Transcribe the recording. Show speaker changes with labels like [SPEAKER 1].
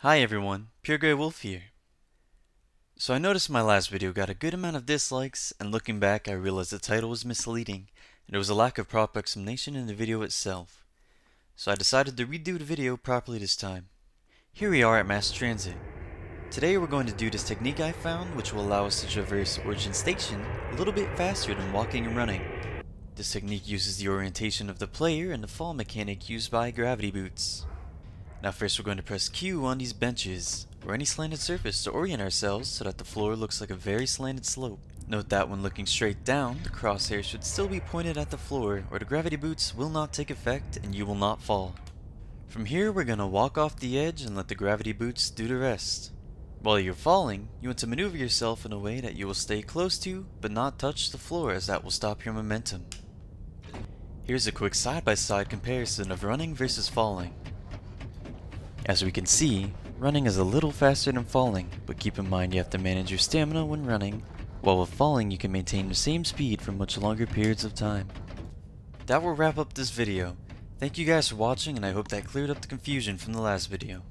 [SPEAKER 1] Hi everyone, Pure Grey Wolf here. So I noticed my last video got a good amount of dislikes, and looking back I realized the title was misleading, and there was a lack of proper explanation in the video itself. So I decided to redo the video properly this time. Here we are at Mass Transit. Today we're going to do this technique I found which will allow us to traverse Origin Station a little bit faster than walking and running. This technique uses the orientation of the player and the fall mechanic used by gravity boots. Now first we're going to press Q on these benches, or any slanted surface to orient ourselves so that the floor looks like a very slanted slope. Note that when looking straight down, the crosshair should still be pointed at the floor or the gravity boots will not take effect and you will not fall. From here we're going to walk off the edge and let the gravity boots do the rest. While you're falling, you want to maneuver yourself in a way that you will stay close to but not touch the floor as that will stop your momentum. Here's a quick side-by-side -side comparison of running versus falling. As we can see, running is a little faster than falling, but keep in mind you have to manage your stamina when running, while with falling you can maintain the same speed for much longer periods of time. That will wrap up this video. Thank you guys for watching and I hope that cleared up the confusion from the last video.